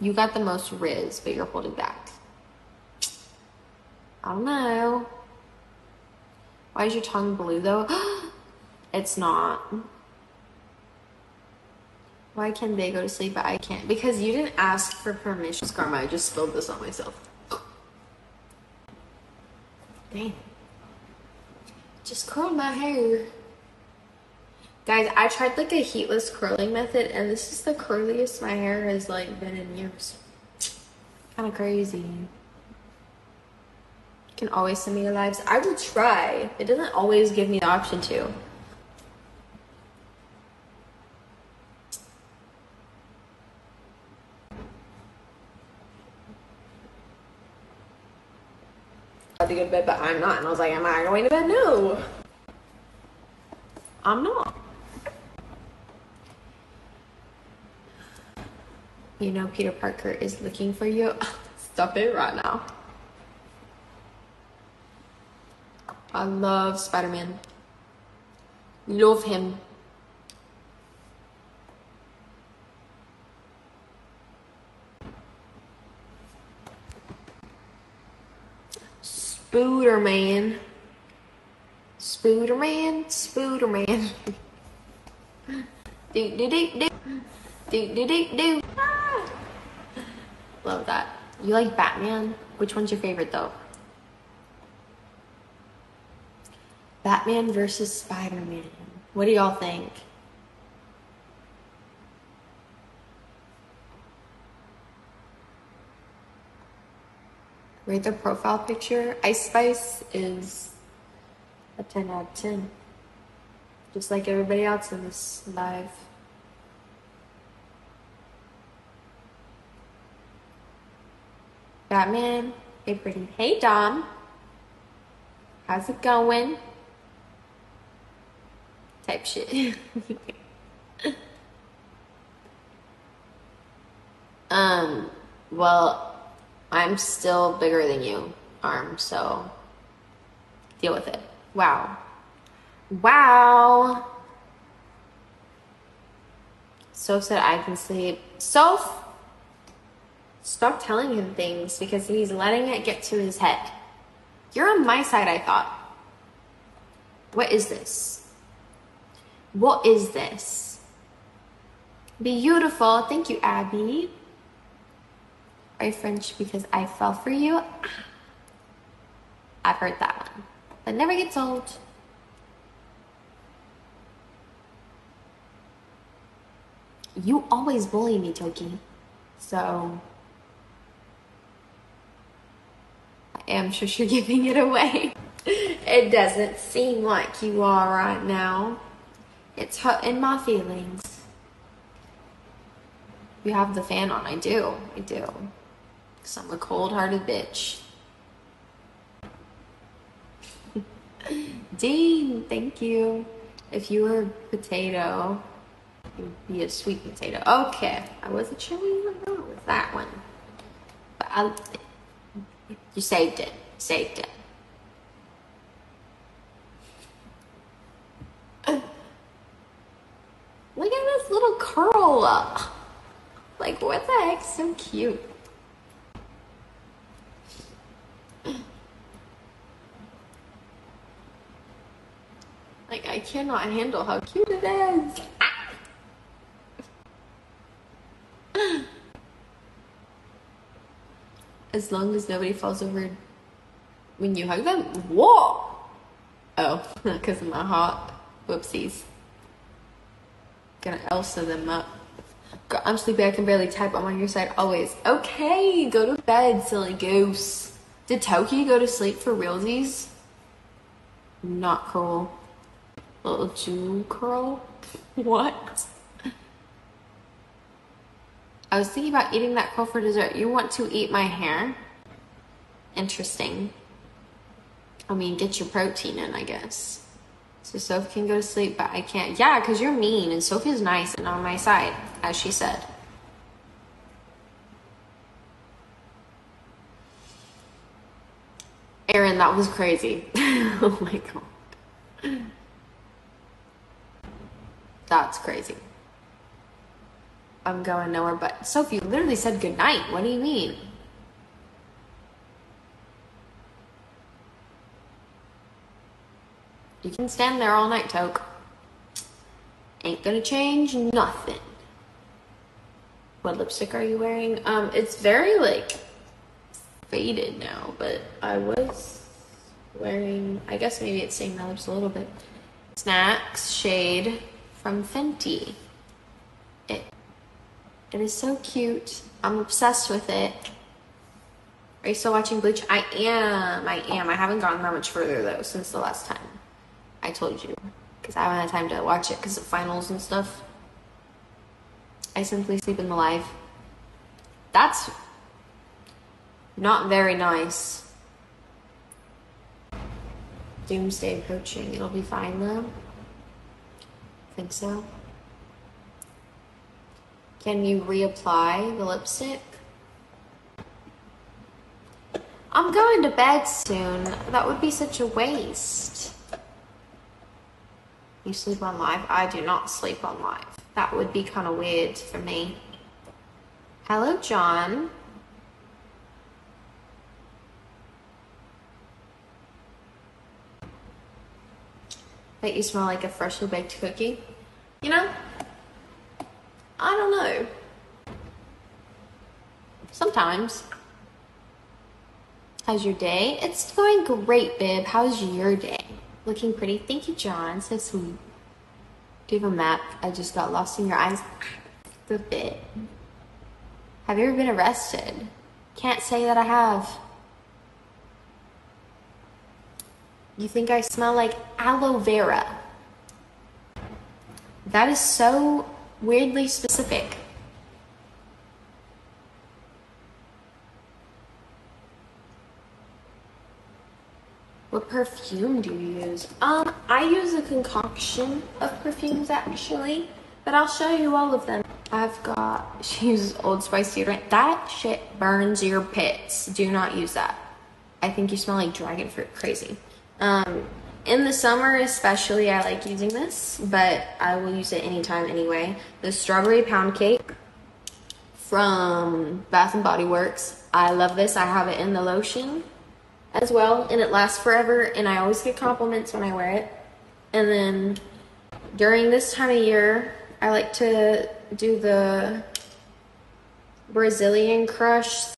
You got the most riz, but you're holding back. I don't know. Why is your tongue blue though? it's not. Why can they go to sleep but I can't? Because you didn't ask for permission. Karma, I just spilled this on myself. Dang. Just curl my hair. Guys, I tried like a heatless curling method and this is the curliest my hair has like been in years. Kind of crazy. You can always send me your lives. I will try. It doesn't always give me the option to. about to go to bed, but I'm not. And I was like, Am I going to bed? No. I'm not. You know, Peter Parker is looking for you. Stop it right now. I love Spider Man. Love him. Spooderman. Spooderman, Spooderman. do do do do. Do do do do. Love that. You like Batman? Which one's your favorite though? Batman versus Spider-Man. What do y'all think? Rate the profile picture. Ice Spice is a 10 out of 10. Just like everybody else in this live. Batman, hey pretty. Hey Dom. How's it going? Type shit. um, well, I'm still bigger than you, arm, so deal with it. Wow. Wow. Soph said I can sleep. Soph, stop telling him things because he's letting it get to his head. You're on my side, I thought. What is this? What is this? Beautiful. Thank you, Abby. Are you French because I fell for you? I've heard that one. That never gets old. You always bully me, Toki. So I am sure you're giving it away. it doesn't seem like you are right now. It's hurting my feelings. You have the fan on. I do. I do. Because I'm a cold hearted bitch. Dean, thank you. If you were a potato, you'd be a sweet potato. Okay, I wasn't sure you were going with that one. But I, you saved it. Saved it. Look at this little curl. Up. Like, what the heck? So cute. Like, I cannot handle how cute it is. As long as nobody falls over when you hug them. Whoa! Oh, because of my heart. Whoopsies. Gonna Elsa them up. Girl, I'm sleepy. I can barely type. I'm on your side always. Okay, go to bed, silly goose. Did Toki go to sleep for realsies? Not cool. Little Jew curl? What? I was thinking about eating that curl for dessert. You want to eat my hair? Interesting. I mean, get your protein in, I guess. So Sophie can go to sleep, but I can't. Yeah, because you're mean, and Sophie's nice and on my side, as she said. Aaron, that was crazy. oh my god. That's crazy. I'm going nowhere. But Sophie literally said goodnight. What do you mean? You can stand there all night, Toke. Ain't gonna change nothing. What lipstick are you wearing? Um, it's very like faded now, but I was wearing, I guess maybe it's stained my lips a little bit. Snacks shade from Fenty. It, is so cute. I'm obsessed with it. Are you still watching Bleach? I am. I am. I haven't gotten that much further though since the last time I told you because I haven't had time to watch it because of finals and stuff. I simply sleep in the live. That's not very nice. Doomsday approaching. It'll be fine though. Think so. Can you reapply the lipstick? I'm going to bed soon. That would be such a waste. You sleep on live? I do not sleep on live. That would be kind of weird for me. Hello, John. that you smell like a freshly baked cookie. You know? I don't know. Sometimes. How's your day? It's going great, babe. How's your day? Looking pretty. Thank you, John. So sweet. Do you have a map? I just got lost in your eyes. The bit. Have you ever been arrested? Can't say that I have. You think I smell like aloe vera? That is so weirdly specific. What perfume do you use? Um, I use a concoction of perfumes actually, but I'll show you all of them. I've got, she uses Old Spice deodorant. That shit burns your pits. Do not use that. I think you smell like dragon fruit. Crazy. Um, in the summer, especially, I like using this, but I will use it anytime anyway. The strawberry pound cake from Bath Body Works. I love this. I have it in the lotion as well, and it lasts forever. And I always get compliments when I wear it. And then during this time of year, I like to do the Brazilian Crush